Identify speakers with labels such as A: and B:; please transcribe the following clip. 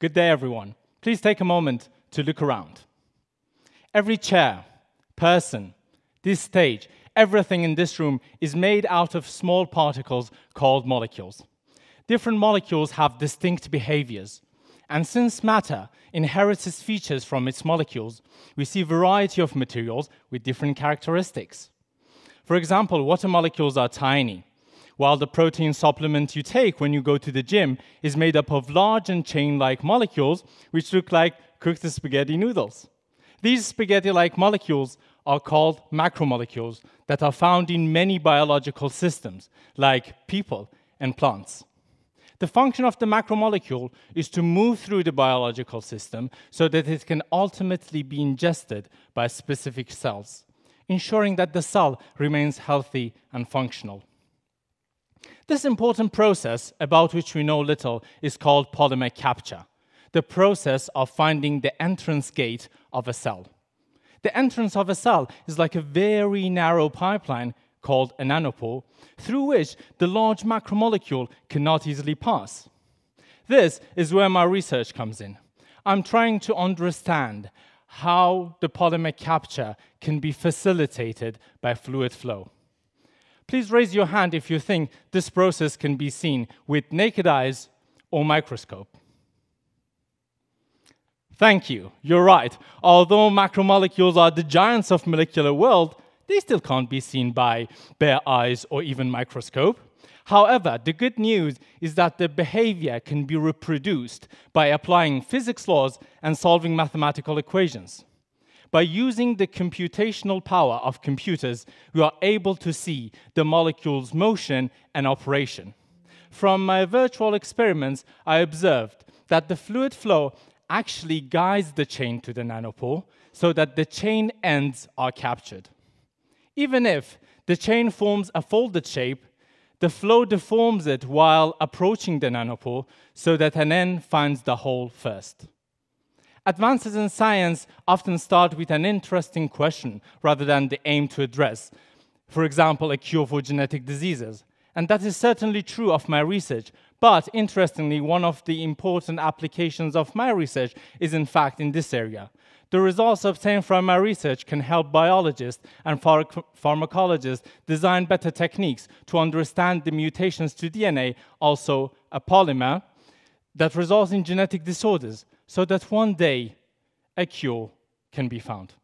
A: Good day, everyone. Please take a moment to look around. Every chair, person, this stage, everything in this room is made out of small particles called molecules. Different molecules have distinct behaviors. And since matter inherits its features from its molecules, we see a variety of materials with different characteristics. For example, water molecules are tiny, while the protein supplement you take when you go to the gym is made up of large and chain-like molecules, which look like cooked spaghetti noodles. These spaghetti-like molecules are called macromolecules that are found in many biological systems, like people and plants. The function of the macromolecule is to move through the biological system so that it can ultimately be ingested by specific cells, ensuring that the cell remains healthy and functional. This important process, about which we know little, is called polymer capture, the process of finding the entrance gate of a cell. The entrance of a cell is like a very narrow pipeline called a nanopore, through which the large macromolecule cannot easily pass. This is where my research comes in. I'm trying to understand how the polymer capture can be facilitated by fluid flow. Please raise your hand if you think this process can be seen with naked eyes or microscope. Thank you, you're right. Although macromolecules are the giants of molecular world, they still can't be seen by bare eyes or even microscope. However, the good news is that the behavior can be reproduced by applying physics laws and solving mathematical equations. By using the computational power of computers, we are able to see the molecule's motion and operation. From my virtual experiments, I observed that the fluid flow actually guides the chain to the nanopore so that the chain ends are captured. Even if the chain forms a folded shape, the flow deforms it while approaching the nanopore so that an end finds the hole first. Advances in science often start with an interesting question rather than the aim to address, for example, a cure for genetic diseases. And that is certainly true of my research. But interestingly, one of the important applications of my research is in fact in this area. The results obtained from my research can help biologists and pharmacologists design better techniques to understand the mutations to DNA, also a polymer, that results in genetic disorders so that one day a cure can be found.